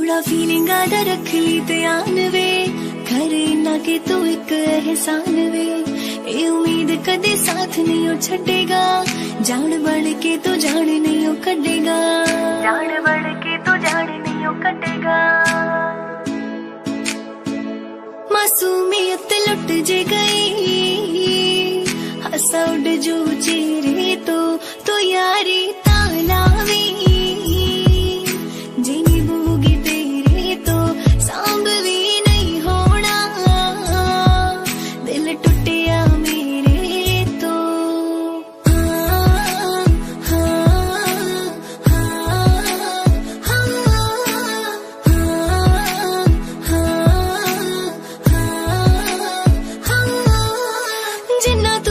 थोड़ा फीलिंग आदा रख ली ध्यान वे। करे ना के तू एक एहसान वे। ए उम्मीद कदे साथ नहीं हो छटेगा। जान बढ़ के तो जान नहीं हो कटेगा। जान बढ़ के तो जान नहीं हो कटेगा। मासूमियत लुट जे गई। हंसा उड़ जो जे చిన్నతో